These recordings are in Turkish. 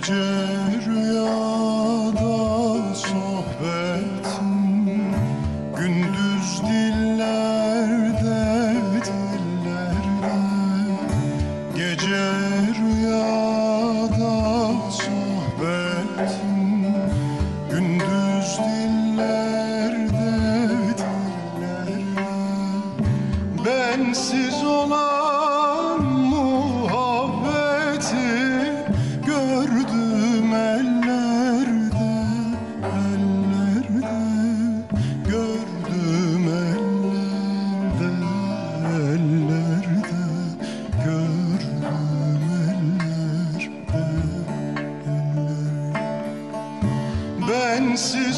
gece rüyada sohbetim. Gündüz dillerde dillerde. Gece rüyada sohbetim. Gündüz dillerde dillerde. Bensiz senses.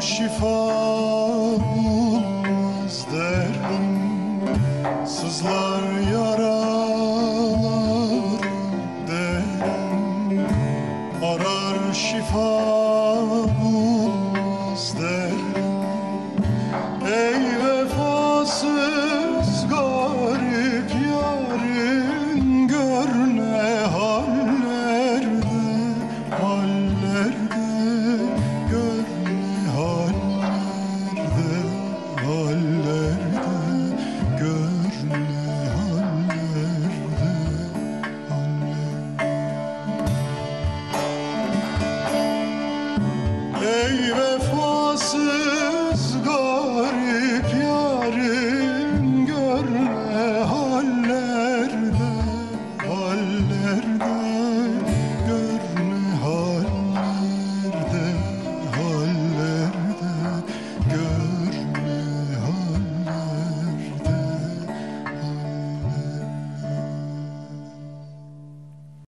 şifa bulmaz derdim. Sızlar yaralar derim Arar şifa bulmaz gori